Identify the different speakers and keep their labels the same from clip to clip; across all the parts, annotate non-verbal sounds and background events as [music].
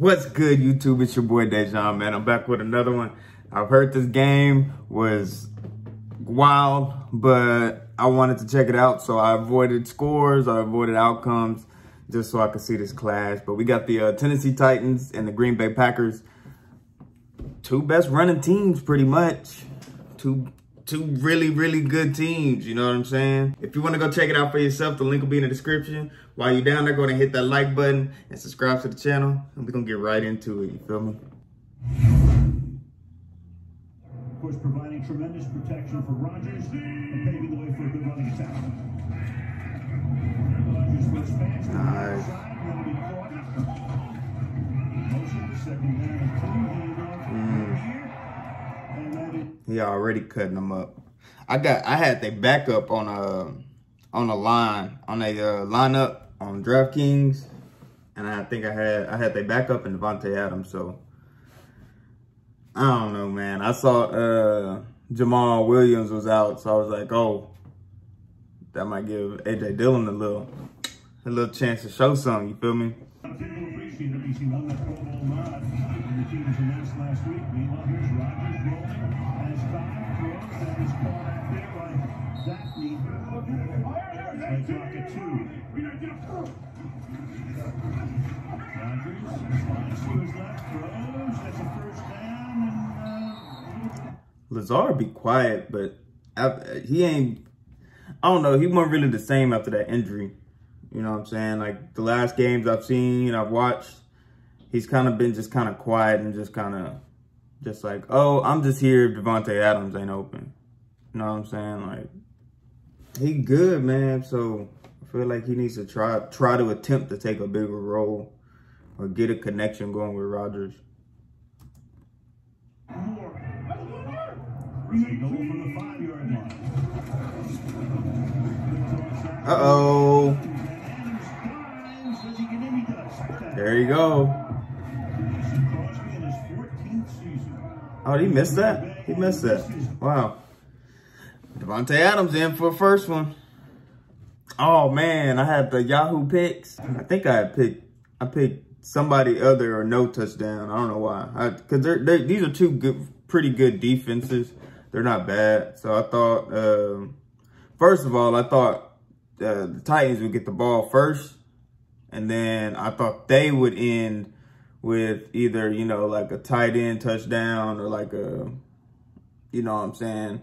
Speaker 1: What's good, YouTube? It's your boy Dejhan, man. I'm back with another one. I've heard this game was wild, but I wanted to check it out, so I avoided scores, I avoided outcomes, just so I could see this clash. But we got the uh, Tennessee Titans and the Green Bay Packers. Two best running teams, pretty much. Two two really, really good teams. You know what I'm saying? If you want to go check it out for yourself, the link will be in the description. While you're down there, go and hit that like button and subscribe to the channel. And we're going to get right into it. You feel me?
Speaker 2: Of course, providing tremendous protection for Rodgers and paving the way
Speaker 1: He already cutting them up. I got I had they backup on a on a line on a uh, lineup on DraftKings, and I think I had I had they backup in Davante Adams. So I don't know, man. I saw uh, Jamaal Williams was out, so I was like, oh, that might give AJ Dillon a little a little chance to show something. You feel me?
Speaker 2: That the team was announced last week. Meanwhile, here's Rodgers rolling. Has time, throws, and is caught out there by Daphne. Play clock. Rodgers slides to his left, throws. That's a first down, and uh,
Speaker 1: Lazard be quiet, but he ain't. I don't know. He wasn't really the same after that injury. You know what I'm saying? Like the last games I've seen, I've watched, he's kind of been just kind of quiet and just kind of, just like, oh, I'm just here if Davante Adams ain't open. You know what I'm saying? Like he good, man. So I feel like he needs to try try to attempt to take a bigger role or get a connection going with Rodgers.
Speaker 2: they
Speaker 1: There you go.
Speaker 2: Mason Crosby in his 14th season.
Speaker 1: Oh, he missed that? He missed that. Wow. Davante Adams in for the first one. Oh man, I had the Yahoo picks. I think I picked I picked somebody other or no touchdown. I don't know why. I, Cause they're, they these are two good, pretty good defenses. They're not bad. So I thought, um, first of all, I thought uh, the Titans would get the ball first, and then I thought they would end with either you know like a tight end touchdown or like a you know what I'm saying.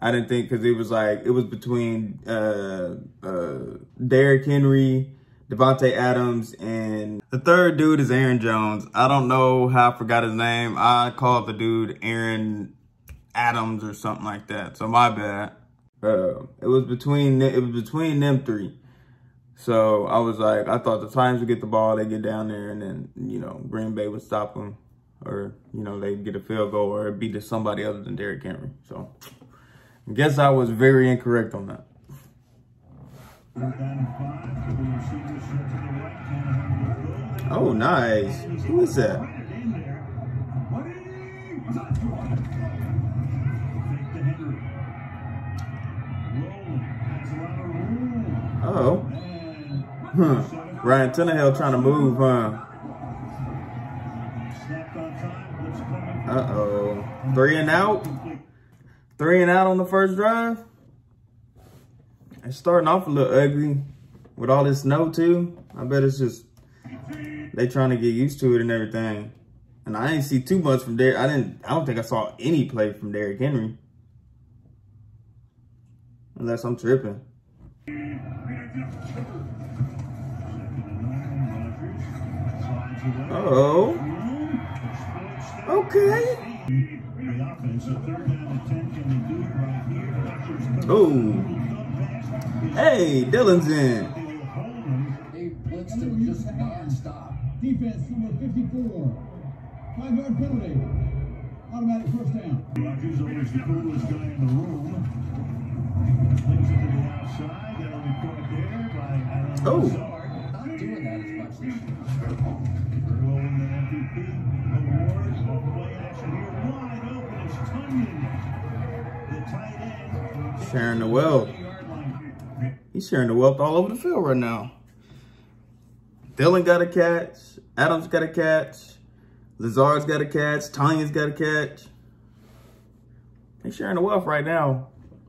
Speaker 1: I didn't think because it was like it was between uh uh Derrick Henry, Davante Adams, and the third dude is Aaron Jones. I don't know how I forgot his name. I called the dude Aaron Adams or something like that. So my bad. Uh, it was between it was between them three. So I was like, I thought the Titans would get the ball, they get down there, and then you know Green Bay would stop them, or you know they'd get a field goal or it'd be to somebody other than Derrick Henry. So I guess I was very incorrect on that. Oh, nice. Who is that? Huh. Ryan Tannehill trying to move, huh?
Speaker 2: snapped on time. Blitz coming.
Speaker 1: Uh oh, three and out. Three and out on the first drive. It's starting off a little ugly with all this snow too. I bet it's just they trying to get used to it and everything. And I didn't see too much from Derrick. I didn't. I don't think I saw any play from Derrick Henry, unless I'm tripping. Uh oh. Okay.
Speaker 2: The offense, a third down and 10. Can they do it right here? Okay.
Speaker 1: Oh. Hey, Dillon's in.
Speaker 3: They blitzed him just nonstop.
Speaker 4: Defense number 54. Five yard penalty. Automatic first down.
Speaker 2: Rodgers always the coolest guy in the room. Flings it to the outside. That'll be caught there by Alan
Speaker 1: Oh.
Speaker 3: Not doing that
Speaker 1: Sharing the wealth. He's sharing the wealth all over the field right now. Dillon got a catch. Adams got a catch. Lazard's got a catch. Tonyan's got a catch. They sharing the wealth right now.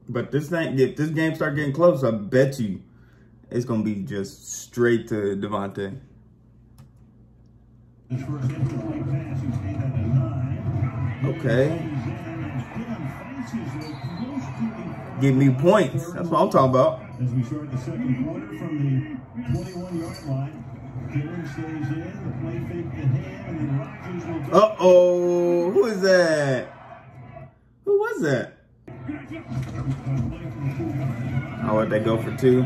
Speaker 1: But this thing, if this game start getting close, I bet you it's gonna be just straight to
Speaker 2: Davante. The
Speaker 1: Give me points. That's what I'm talking about.
Speaker 2: As we start the second quarter from the 21 yard line, Dillon stays in, the play fake to him, and then Rodgers will go.
Speaker 1: Uh oh, who is that? Who was that? Oh, what they go for two?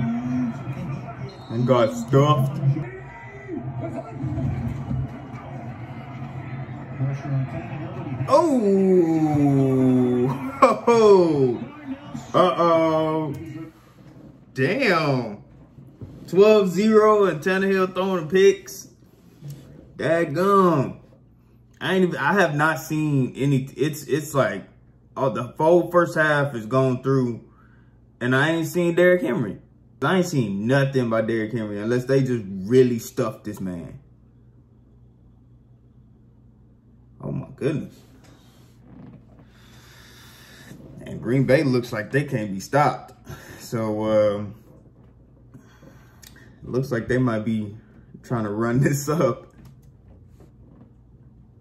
Speaker 1: And got stuffed. Oh, [laughs] uh oh. Damn. 12-0 and Tannehill throwing picks. Dadgum. I ain't even, I have not seen any, it's, it's like, oh, the whole first half is going through and I ain't seen Derrick Henry. I ain't seen nothing by Derrick Henry unless they just really stuffed this man. Oh my goodness. And Green Bay looks like they can't be stopped. So, um, looks like they might be trying to run [laughs] this up.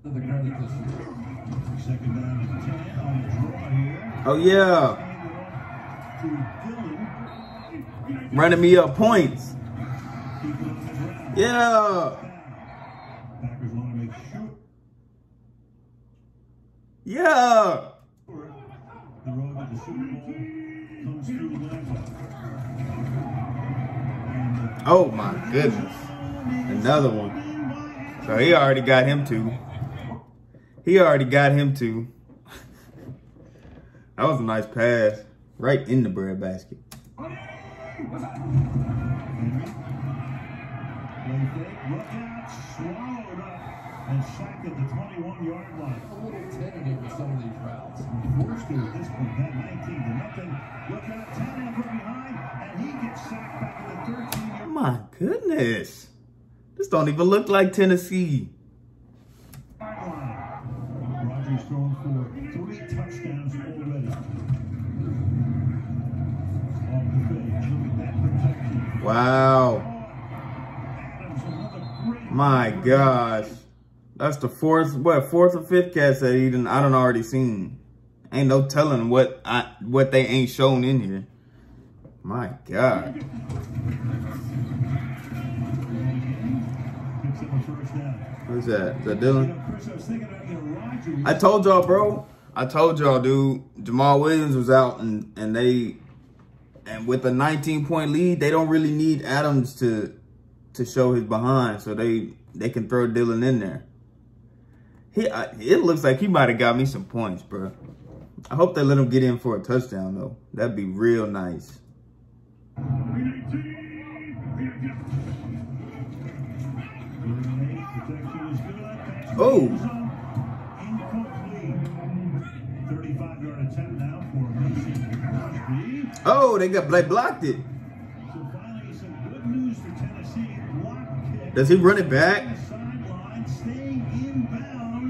Speaker 3: To the credit this year.
Speaker 2: Second down and 10 on the draw here.
Speaker 1: Oh yeah, running me up points. Yeah,
Speaker 2: Packers want to make sure
Speaker 1: yeah.
Speaker 2: the road to the Super Bowl comes through Atlanta. And the
Speaker 1: Oh my goodness. Another one. So he already got him two. He already got him two. that was a nice pass. Right in the bread basket.
Speaker 2: And sacked at the 21-yard line.
Speaker 3: A little tentative with some of these routes.
Speaker 2: Forced to at this point, that 19 to nothing. Look out, Tannehill from behind, and he gets sacked back at the 13-yard
Speaker 1: My goodness. This don't even look like Tennessee.
Speaker 2: line. Rodgers thrown for three touchdowns already. Off the fake, look at that protection.
Speaker 1: Wow.
Speaker 2: Adams, another great
Speaker 1: My gosh. That's the fourth, what, fourth or fifth catch that he done, I done already seen. Ain't no telling what I what they ain't shown in here. My God. Who's that? Is that
Speaker 2: Dillon? I.
Speaker 1: I told y'all, bro. I told y'all, dude. Jamaal Williams was out, and and they, and with a 19 point lead, they don't really need Adams to to show his behind, so they they can throw Dillon in there. He, I, it looks like he might have got me some points, bro. I hope they let him get in for a touchdown though. That'd be real nice. Oh.
Speaker 2: goes on. Incomplete. 35-yard attempt now for Mason
Speaker 1: Oh, they got they blocked it. Does he run it back?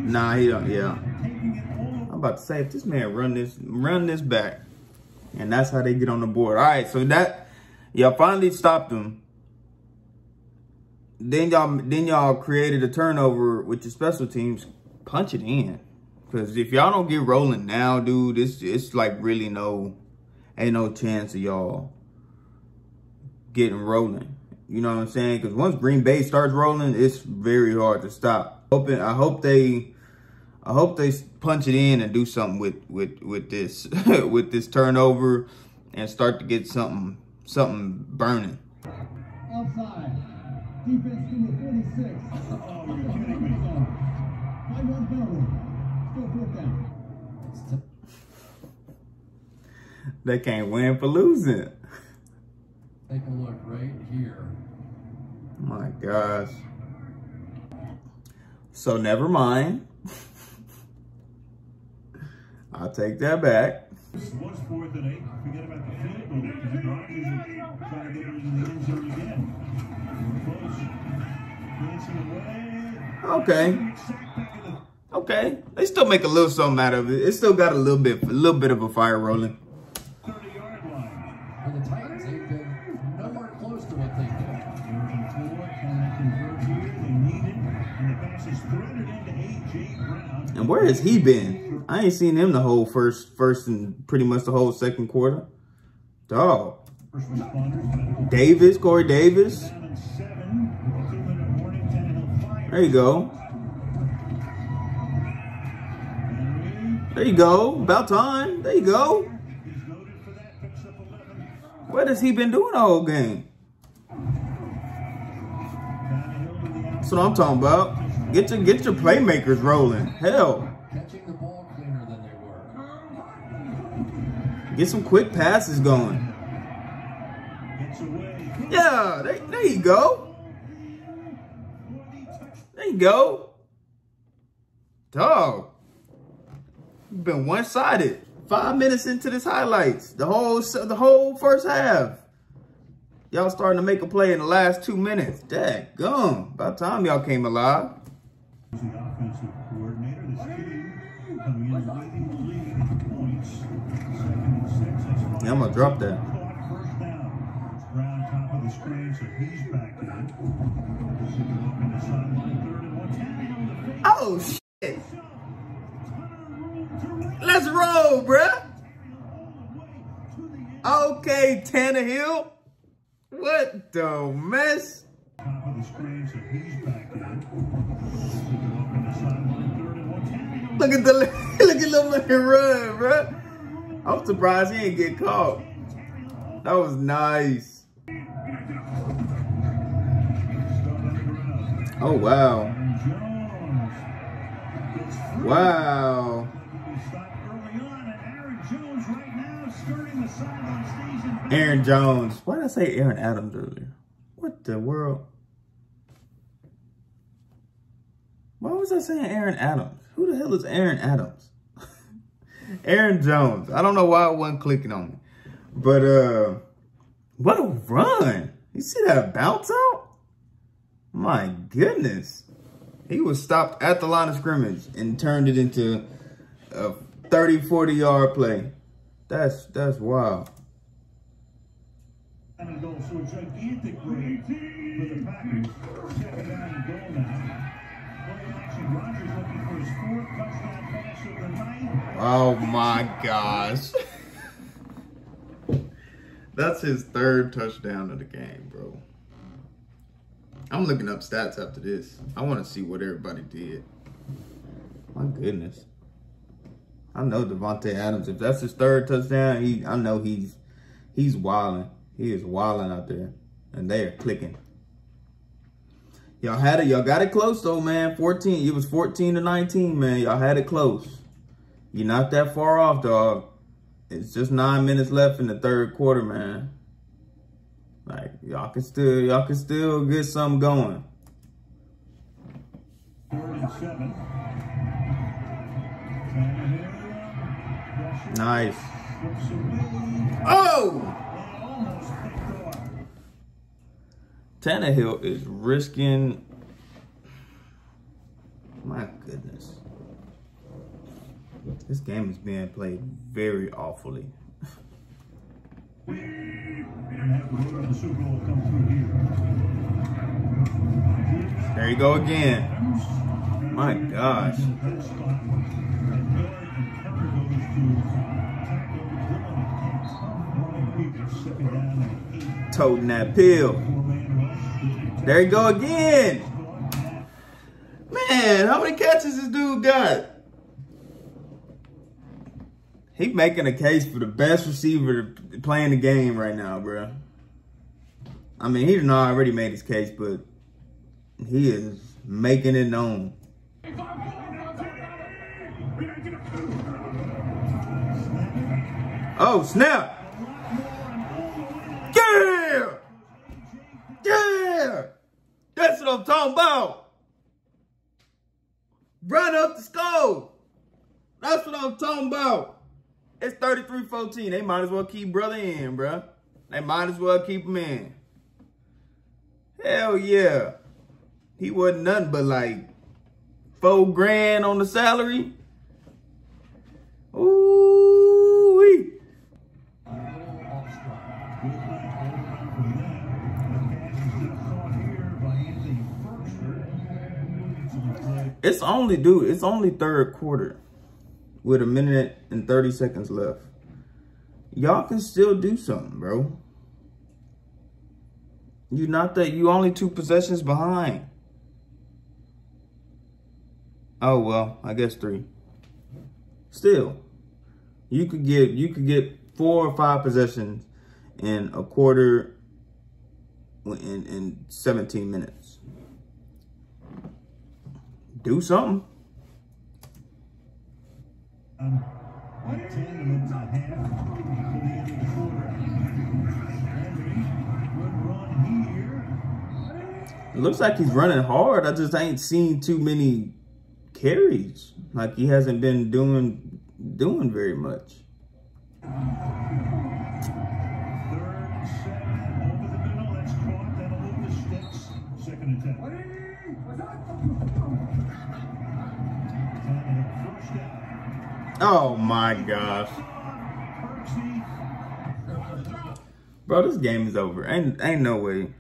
Speaker 1: Nah, he don't. Yeah. I'm about to say if this man run this run this back, and that's how they get on the board. All right, so that y'all finally stopped them. Then y'all then y'all created a turnover with your special teams. Punch it in, because if y'all don't get rolling now, dude, it's it's like really no, ain't no chance of y'all getting rolling. You know what I'm saying? Because once Green Bay starts rolling, it's very hard to stop. Hoping I hope they I hope they punch it in and do something with with with this [laughs] with this turnover and start to get something something burning.
Speaker 4: Outside. Defense number 46.
Speaker 2: Oh, you're kidding me.
Speaker 4: Five yard penalty. Still fourth down.
Speaker 1: They can't win for losing.
Speaker 3: Take a look right here.
Speaker 1: My gosh. So never mind. I'll take that back.
Speaker 2: This was fourth and eight. Forget about the field goal because Rodgers is trying to get into the end zone again. Close. Dancing away.
Speaker 1: Okay. Okay. They still make a little something out of it. It still got a little bit, a little bit of a fire rolling.
Speaker 2: And
Speaker 1: where has he been? I ain't seen him the whole first, first and pretty much the whole second quarter. Dog. Davis, Corey Davis. There you go. There you go. About time. There you go.
Speaker 2: he's noted for that. Picks up 11.
Speaker 1: What has he been doing the whole game? That's what I'm talking about. Get your get your playmakers rolling. Hell,
Speaker 3: Catching the ball cleaner than they were.
Speaker 1: get some quick passes going. Yeah, there, there you go. There you go. Dog. You've been one-sided. Five minutes into this highlights. The whole the whole first half. Y'all starting to make a play in the last two minutes. Dad, gum. About time y'all came alive.
Speaker 2: He's the offensive coordinator. This team coming in leading the league in points. Second and six.
Speaker 1: Yeah, I'm gonna drop that.
Speaker 2: First down. Brown top of the screen, so he's back in. Zipping up sideline. Third and one. Tannehill to face.
Speaker 1: Oh shit. Let's roll, bruh. Okay, Tannehill. What the mess?
Speaker 2: Top of the screen, so he's back in. Zipping up in the sideline. Third and one. Tannehill
Speaker 1: Look at the [laughs] look at little man run, bro. I'm surprised he didn't get caught. That was nice. Oh wow. Wow.
Speaker 2: Aaron Jones.
Speaker 1: Why did I say Aaron Adams earlier? What the world? Why was I saying Aaron Adams? Who the hell is Aaron Adams? [laughs] Aaron Jones. I don't know why I wasn't clicking on me. But uh what a run. You see that bounce out? My goodness. He was stopped at the line of scrimmage and turned it into a 30, 40 yard play. That's that's wild.
Speaker 2: and goal. A gigantic for the Packers. Second down goal now.
Speaker 1: Oh my gosh. That's his third touchdown of the game, bro. I'm looking up stats after this. I want to see what everybody did. My goodness. I know Davante Adams. If that's his third touchdown, he I know he's he's wilding. He is wilding out there. And they are clicking. Y'all had it. Y'all got it close though, man. 14. It was 14 to 19, man. Y'all had it close. You're not that far off, dog. It's just nine minutes left in the third quarter, man. Like y'all can still y'all can still get something going. Nice. Oh!
Speaker 2: And almost picked off.
Speaker 1: Tannehill is risking. My goodness. This game is being played very awfully. There you go again. My gosh. Toting that pill. There you go again. Man, how many catches this dude got? He making a case for the best receiver playing the game right now, bro. I mean, he done already made his case, but he is making it known. Oh, snap. Yeah! That's what I'm talking about. Run up the score. That's what I'm talking about. It's 33-14. They might as well keep brother in, bruh. They might as well keep him in. Hell yeah. He wasn't nothing but like four grand on the salary. Ooh It's only dude, it's only third quarter with a minute and 30 seconds left. Y'all can still do something, bro. You not that you only two possessions behind. Oh well, I guess three. Still, you could get you could get four or five possessions in a quarter in in 17 minutes. Do something.
Speaker 2: Um, like 10 minutes and a half to the end of the quarter. Henry, run here.
Speaker 1: It looks like he's running hard. I just ain't seen too many carries. Like he hasn't been doing doing very much. Oh my gosh. Bro, this game is over. Ain't ain't no way.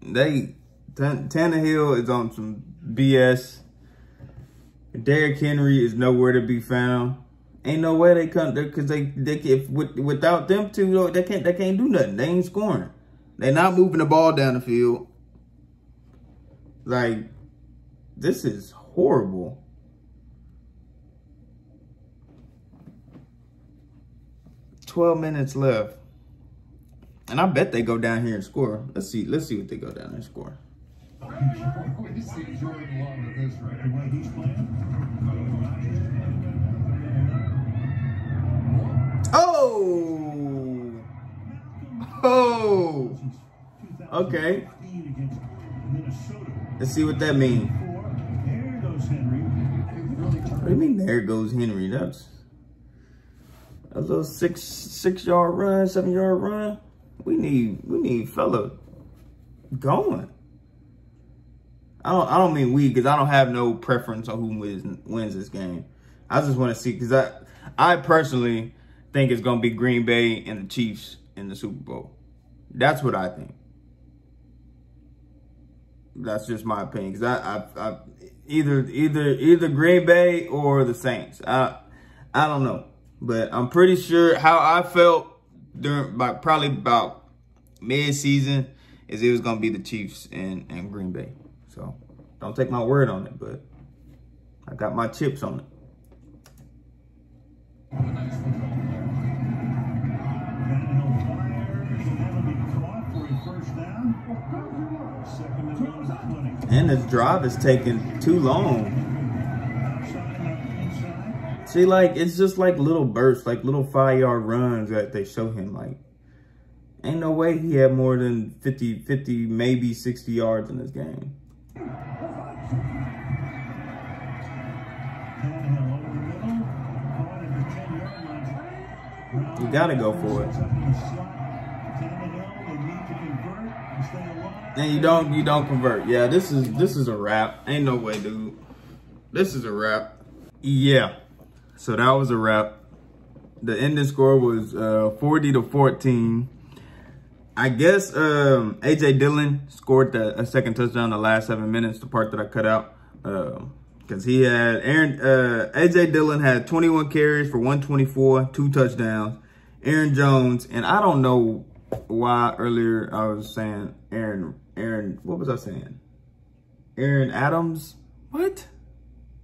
Speaker 1: They Tan- Tannehill is on some BS. Derrick Henry is nowhere to be found. Ain't no way they come there because they they if with, without them two they can't they can't do nothing. They ain't scoring. They not moving the ball down the field. Like this is horrible. Twelve minutes left. And I bet they go down here and score. Let's see. Let's see what they go down there and score. Oh! Oh! Okay. Let's see what that means. What do you mean there goes Henry? That's a little six six yard run, seven yard run. We need we need fella going. I don't I don't mean we because I don't have no preference on who wins wins this game. I just want to see because I I personally think it's gonna be Green Bay and the Chiefs in the Super Bowl. That's what I think. That's just my opinion because I, I I either either either Green Bay or the Saints. I I don't know, but I'm pretty sure how I felt during by probably about mid season is it was gonna be the Chiefs and and Green Bay. So don't take my word on it, but I got my chips on it.
Speaker 3: a nice football there.
Speaker 2: Tannehill fires, and that'll be caught for a first down. Second and one at the 20.
Speaker 1: And this drive is taking too long. See, like it's just like little bursts, like little five yard runs that they show him. Like, ain't no way he had more than 50, 50, maybe 60 yards in this game.
Speaker 2: Tannehill over the middle, caught at the 10 yard line.
Speaker 1: You gotta go for it.
Speaker 2: And
Speaker 1: you don't, you don't convert. Yeah, this is this is a wrap. Ain't no way, dude. This is a wrap. Yeah. So that was a wrap. The ending score was uh, 40 to 14. I guess um, AJ Dillon scored the, a second touchdown the last seven minutes, the part that I cut out. Because he had Aaron uh, AJ Dillon had 21 carries for 124, two touchdowns. Aaron Jones, and I don't know why earlier I was saying Aaron, Aaron, what was I saying? Aaron Adams? What?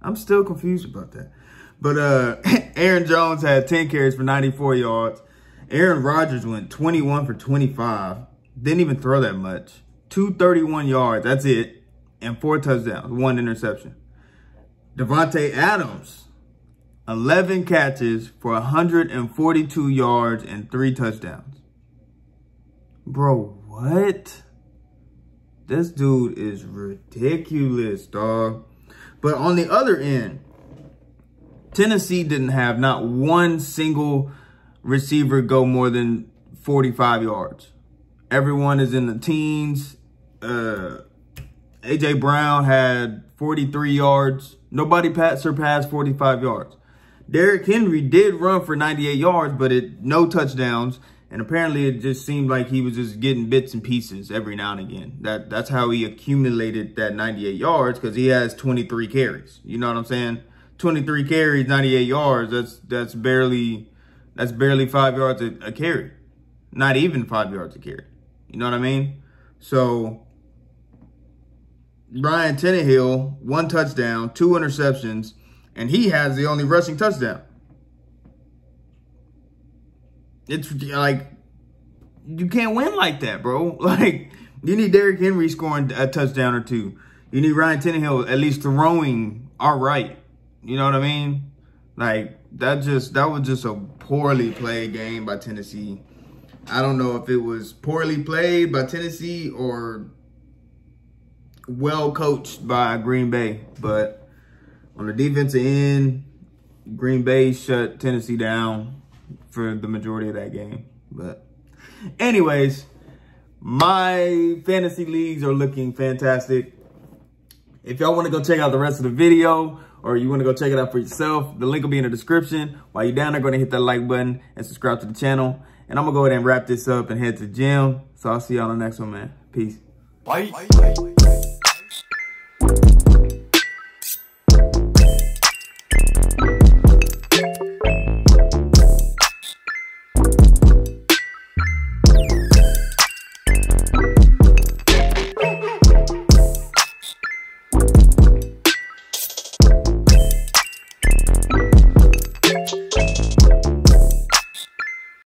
Speaker 1: I'm still confused about that. But uh [clears throat] Aaron Jones had 10 carries for 94 yards. Aaron Rodgers went 21 for 25. Didn't even throw that much. 231 yards. That's it. And four touchdowns, one interception. Davante Adams, 11 catches for 142 yards and three touchdowns. Bro, what? This dude is ridiculous, dog. But on the other end, Tennessee didn't have not one single receiver go more than 45 yards. Everyone is in the teens. Uh, AJ Brown had 43 yards Nobody passed, surpassed 45 yards. Derrick Henry did run for 98 yards, but it no touchdowns. And apparently it just seemed like he was just getting bits and pieces every now and again. That That's how he accumulated that 98 yards because he has 23 carries. You know what I'm saying? 23 carries, 98 yards. That's that's barely that's barely five yards a, a carry. Not even five yards a carry. You know what I mean? So Ryan Tannehill, one touchdown, two interceptions, and he has the only rushing touchdown. It's like you can't win like that, bro. [laughs] Like you need Derrick Henry scoring a touchdown or two. You need Ryan Tannehill at least throwing all right. You know what I mean? Like that just that was just a poorly played game by Tennessee. I don't know if it was poorly played by Tennessee or well coached by Green Bay, but on the defensive end, Green Bay shut Tennessee down for the majority of that game. But anyways, my fantasy leagues are looking fantastic. If y'all want to go check out the rest of the video or you want to go check it out for yourself, the link will be in the description. While you're down there, go to hit that like button and subscribe to the channel. And I'm going to go ahead and wrap this up and head to the gym. So I'll see y'all on the next one, man. Peace. Bye.